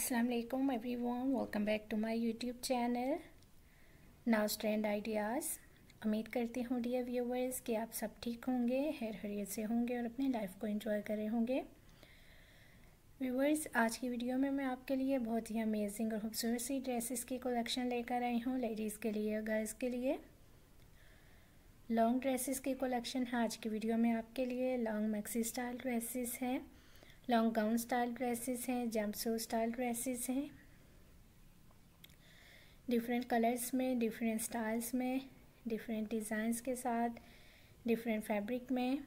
अस्सलाम वालेकुम everyone welcome back to my YouTube channel now's trend ideas उम्मीद करती हूँ डियर व्यूवर्स कि आप सब ठीक होंगे हेर हरियत से होंगे और अपनी लाइफ को एंजॉय कर होंगे। व्यूवर्स आज की वीडियो में मैं आपके लिए बहुत ही अमेजिंग और खूबसूरत सी ड्रेसेस की कलेक्शन लेकर आई हूँ लेडीज़ के लिए और गर्ल्स के लिए। लॉन्ग ड्रेसेस की कलेक्शन है आज की वीडियो में आपके लिए लॉन्ग मैक्सी स्टाइल ड्रेसेस हैं। लॉन्ग गाउन स्टाइल ड्रेसेस हैं, जंप स्टाइल ड्रेसेस हैं। डिफरेंट कलर्स में, डिफरेंट स्टाइल्स में, डिफरेंट डिज़ाइंस के साथ, डिफरेंट फैब्रिक में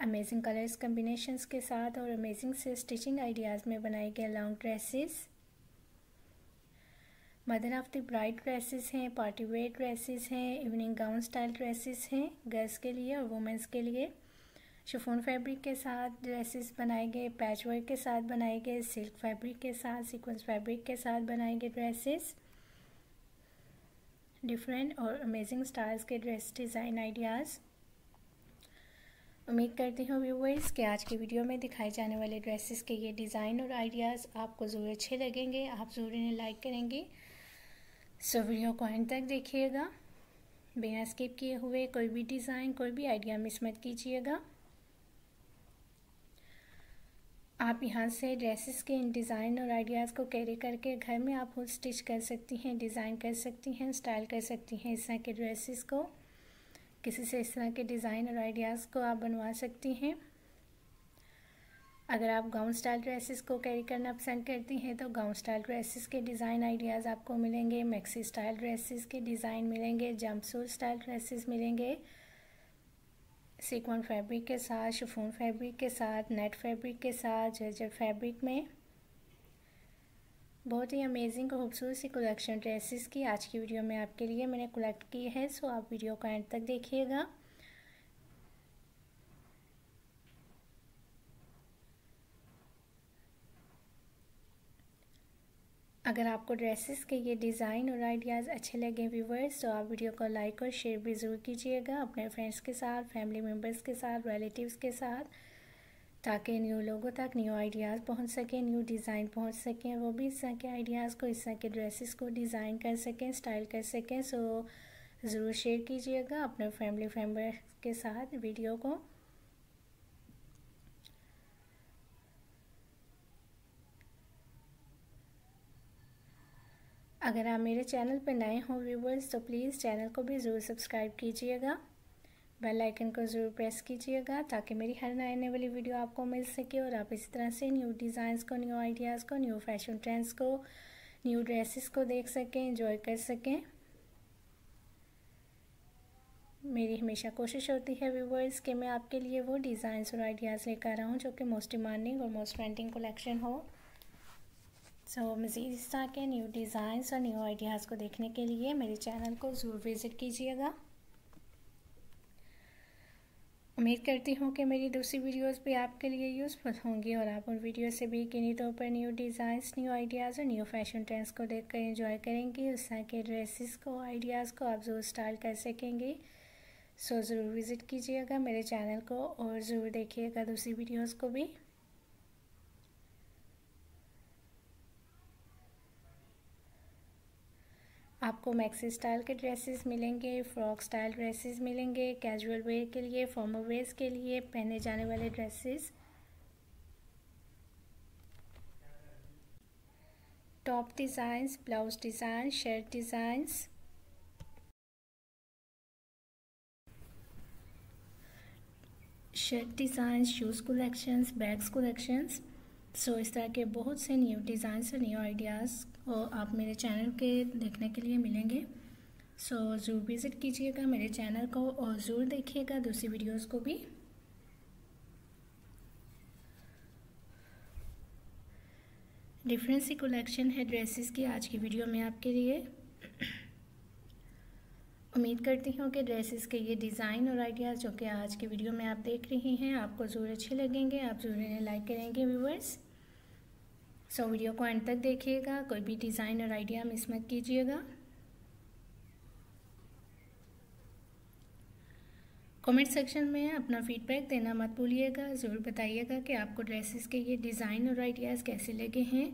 अमेजिंग कलर्स कम्बिनेशंस के साथ और अमेजिंग से स्टिचिंग आइडियाज़ में बनाए गए long dresses mother of the bride dresses हैं पार्टी वेयर ड्रेसेस हैं इवनिंग गाउन स्टाइल ड्रेसेस हैं गर्ल्स के लिए और वुमेंस के लिए। शिफोन फैब्रिक के साथ ड्रेसेस बनाए गए पैच वर्क के साथ बनाए गए, सिल्क फैब्रिक के साथ, सीक्वेंस फैब्रिक के साथ बनाए गए ड्रेसेस। डिफरेंट और अमेजिंग स्टाइल्स के ड्रेस डिज़ाइन आइडियाज़ उम्मीद करती हूँ व्यूवर्स कि आज की वीडियो में दिखाए जाने वाले ड्रेसेस के ये डिज़ाइन और आइडियाज़ आपको ज़रूर अच्छे लगेंगे। आप ज़रूर इन्हें लाइक करेंगे। सो वीडियो को एंड तक देखिएगा। बिना स्किप किए हुए कोई भी डिज़ाइन कोई भी आइडिया मिस मत कीजिएगा। आप यहाँ से ड्रेसेस के इन डिज़ाइन और आइडियाज़ को कैरी करके घर में आप खुद स्टिच कर सकती हैं, डिज़ाइन कर सकती हैं, स्टाइल कर सकती हैं, इस तरह के ड्रेसेस को, किसी से इस तरह के डिज़ाइन और आइडियाज़ को आप बनवा सकती हैं। अगर आप गाउन स्टाइल ड्रेसेस को कैरी करना पसंद करती हैं तो गाउन स्टाइल ड्रेसेस के डिज़ाइन आइडियाज़ आपको मिलेंगे, मैक्सी स्टाइल ड्रेसेस के डिज़ाइन मिलेंगे, जंप स्टाइल ड्रेसेस मिलेंगे सीक्वन फैब्रिक के साथ, शिफोन फैब्रिक के साथ, नेट फैब्रिक के साथ, जर्जर फैब्रिक में। बहुत ही अमेजिंग और खूबसूरत सी कलेक्शन ड्रेसेस की आज की वीडियो में आपके लिए मैंने कलेक्ट की है सो आप वीडियो का एंड तक देखिएगा। अगर आपको ड्रेसेस के ये डिज़ाइन और आइडियाज़ अच्छे लगे व्यूवर्स तो आप वीडियो को लाइक और शेयर भी ज़रूर कीजिएगा अपने फ्रेंड्स के साथ, फैमिली मेंबर्स के साथ, रिलेटिव्स के साथ, ताकि न्यू लोगों तक न्यू आइडियाज़ पहुँच सकें, न्यू डिज़ाइन पहुँच सकें, वो भी इस तरह के आइडियाज़ को, इस तरह के ड्रेसेस को डिज़ाइन कर सकें, स्टाइल कर सकें। सो, ज़रूर शेयर कीजिएगा अपने फैमिली मेंबर के साथ वीडियो को। अगर आप मेरे चैनल पर नए हों व्यूवर्स तो प्लीज़ चैनल को भी ज़रूर सब्सक्राइब कीजिएगा। बेल आइकन को ज़रूर प्रेस कीजिएगा ताकि मेरी हर नए आने वाली वीडियो आपको मिल सके और आप इसी तरह से न्यू डिज़ाइंस को, न्यू आइडियाज़ को, न्यू फ़ैशन ट्रेंड्स को, न्यू ड्रेसेस को देख सकें इंजॉय कर सकें। मेरी हमेशा कोशिश होती है व्यूवर्स कि मैं आपके लिए वो डिज़ाइंस और आइडियाज़ लेकर आऊँ जो कि मोस्ट डिमांडिंग और मोस्ट ट्रेंडिंग कलेक्शन हो। सो so, मज़ीद इस तरह के न्यू डिज़ाइंस और न्यू आइडियाज़ को देखने के लिए? मेरे चैनल को ज़रूर विज़िट कीजिएगा। उम्मीद करती हूँ कि मेरी दूसरी वीडियोस भी आपके लिए यूज़फुल होंगी और आप उन वीडियो से भी किन्हीं तौर पर न्यू डिज़ाइंस न्यू आइडियाज़ और न्यू फ़ैशन ट्रेंड्स को देख कर इंजॉय करेंगी। उस तरह के ड्रेसेस को आइडियाज़ को आप ज़रूर स्टाइल कर सकेंगे। सो so, ज़रूर विज़िट कीजिएगा मेरे चैनल को और ज़रूर देखिएगा दूसरी वीडियोज़ को भी। आपको मैक्सी स्टाइल के ड्रेसेस मिलेंगे फ्रॉक स्टाइल ड्रेसेस मिलेंगे कैजुअल वेयर के लिए फॉर्मल वेयर्स के लिए, पहने जाने वाले dresses top designs blouse design shirt designs shirt designs shoes collections bags collections so इस तरह के बहुत से न्यू डिज़ाइंस और न्यू आइडियाज़ आप मेरे चैनल के देखने के लिए मिलेंगे। सो so, ज़रूर विज़िट कीजिएगा मेरे चैनल को और ज़रूर देखिएगा दूसरी वीडियोस को भी। डिफरेंट कलेक्शन है ड्रेसेस की आज की वीडियो में आपके लिए। उम्मीद करती हूँ कि ड्रेसेस के ये डिज़ाइन और आइडियाज़ जो कि आज की वीडियो में आप देख रही हैं आपको ज़रूर अच्छे लगेंगे। आप ज़रूर इन्हें लाइक करेंगे व्यूवर्स सो so, वीडियो को एंड तक देखिएगा कोई भी डिज़ाइन और आइडिया मिस मत कीजिएगा। कमेंट सेक्शन में अपना फीडबैक देना मत भूलिएगा। ज़रूर बताइएगा कि आपको ड्रेसेस के ये डिज़ाइन और आइडियाज़ कैसे लगे हैं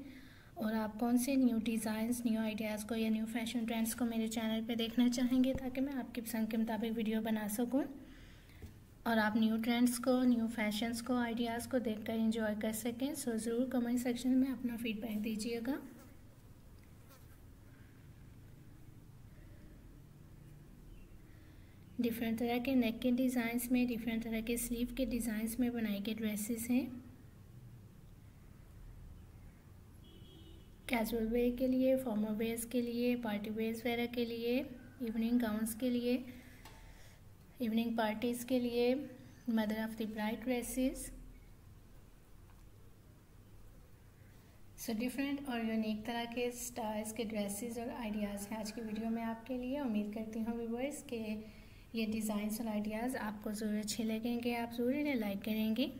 और आप कौन से न्यू डिज़ाइंस न्यू आइडियाज़ को या न्यू फ़ैशन ट्रेंड्स को मेरे चैनल पे देखना चाहेंगे ताकि मैं आपकी पसंद के मुताबिक वीडियो बना सकूँ। और आप न्यू ट्रेंड्स को न्यू फैशंस को आइडियाज़ को देखकर एंजॉय कर सकें सो ज़रूर कमेंट सेक्शन में अपना फीडबैक दीजिएगा। डिफरेंट तरह के नेक के डिज़ाइंस में डिफरेंट तरह के स्लीव के डिज़ाइंस में बनाए गए ड्रेसेस हैं। कैजुअल वेयर के लिए फॉर्मल वेयर्स के लिए पार्टी वेयर्स वगैरह के लिए इवनिंग गाउन्स के लिए। इवनिंग पार्टीज़ के लिए mother of the bride dresses so different और यूनिक तरह के स्टार्स के ड्रेसेस और आइडियाज़ हैं आज की वीडियो में आपके लिए। उम्मीद करती हूँ व्यूवर्स के ये डिज़ाइंस और आइडियाज़ आपको ज़रूर अच्छे लगेंगे। आप ज़रूर इन्हें लाइक करेंगे।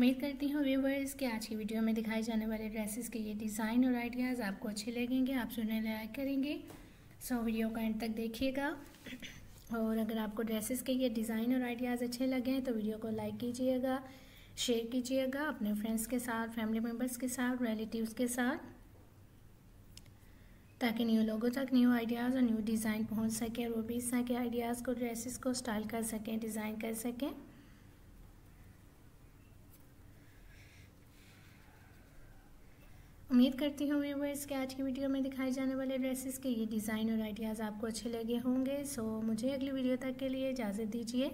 उम्मीद करती हूँ व्यूवर्स कि आज की वीडियो में दिखाए जाने वाले ड्रेसेस के ये डिज़ाइन और आइडियाज़ आपको अच्छे लगेंगे, आप सुनने लाइक करेंगे। सो, वीडियो का एंड तक देखिएगा। और अगर आपको ड्रेसेस के ये डिज़ाइन और आइडियाज़ अच्छे लगे हैं तो वीडियो को लाइक कीजिएगा, शेयर कीजिएगा अपने फ्रेंड्स के साथ, फैमिली मेंबर्स के साथ, रिलेटिव्स के साथ, ताकि न्यू लोगों तक न्यू आइडियाज़ और न्यू डिज़ाइन पहुँच सके और वो भी इस तरह के आइडियाज़ को, ड्रेसेस को स्टाइल कर सकें, डिज़ाइन कर सकें। उम्मीद करती हूँ व्यूवर्स के आज की वीडियो में दिखाए जाने वाले ड्रेसेस के ये डिज़ाइन और आइडियाज़ आपको अच्छे लगे होंगे। सो मुझे अगली वीडियो तक के लिए इजाज़त दीजिए।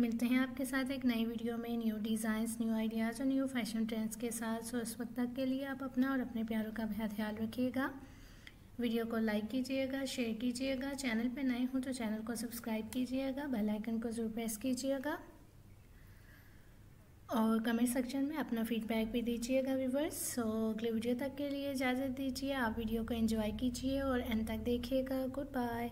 मिलते हैं आपके साथ एक नई वीडियो में न्यू डिज़ाइंस, न्यू आइडियाज़ और न्यू फ़ैशन ट्रेंड्स के साथ। सो इस वक्त तक के लिए आप अपना और अपने प्यारों का बहुत ख्याल रखिएगा। वीडियो को लाइक कीजिएगा, शेयर कीजिएगा। चैनल पर नए हों तो चैनल को सब्सक्राइब कीजिएगा, बेल आइकन को ज़रूर प्रेस कीजिएगा। और कमेंट सेक्शन में अपना फीडबैक भी दीजिएगा व्यूवर्स सो अगले वीडियो तक के लिए इजाज़त दीजिए। आप वीडियो को एंजॉय कीजिए और एंड तक देखिएगा। Good bye